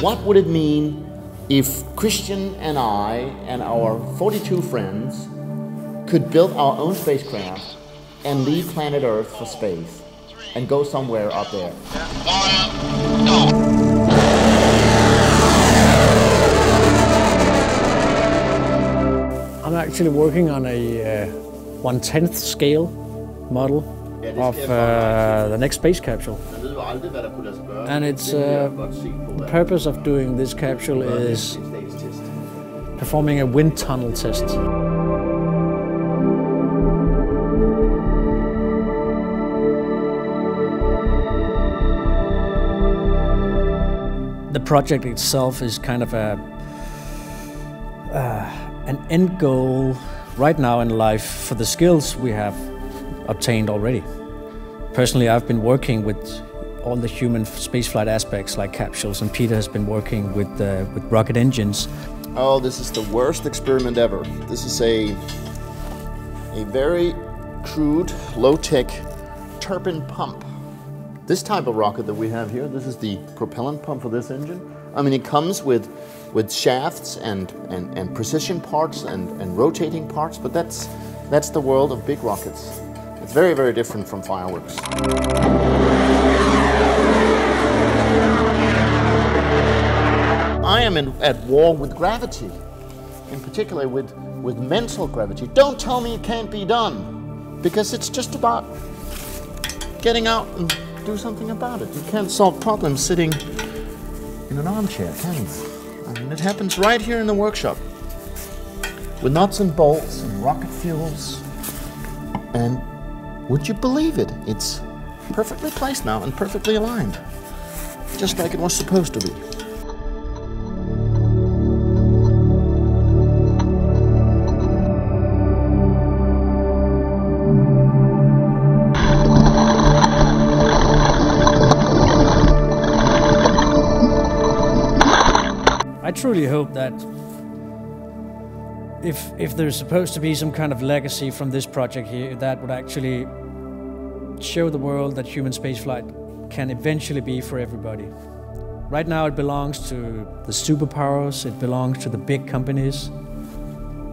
What would it mean if Kristian and I and our 42 friends could build our own spacecraft and leave planet Earth for space and go somewhere up there? I'm actually working on a uh, one tenth scale model of uh, the next space capsule. Man ved jo aldrig, hvad der kunne lade sig gøre. And it's Det vil jeg uh, på, the purpose of doing this capsule is performing a wind tunnel test. The project itself is kind of a uh, an end goal right now in life for the skills we have obtained already. Personally, I've been working with all the human spaceflight aspects like capsules, and Peter has been working with uh, with rocket engines Oh, this is the worst experiment ever. This is a a very crude, low-tech turbine pump. This type of rocket that we have here, this is the propellant pump for this engine. I mean, it comes with with shafts and and, and precision parts and, and rotating parts, but that's that's the world of big rockets. It's very very different from fireworks. I am in, at war with gravity, in particular with, with mental gravity. Don't tell me it can't be done, because it's just about getting out and do something about it. You can't solve problems sitting in an armchair, can you? I mean, it happens right here in the workshop with nuts and bolts and rocket fuels. And would you believe it? It's perfectly placed now and perfectly aligned, just like it was supposed to be. I truly hope that if if there's supposed to be some kind of legacy from this project here, that would actually show the world that human spaceflight can eventually be for everybody. Right now, it belongs to the superpowers. It belongs to the big companies,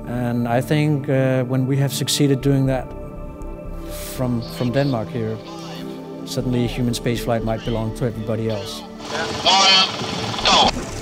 and I think uh, when we have succeeded doing that from from Denmark here, suddenly human spaceflight might belong to everybody else. One.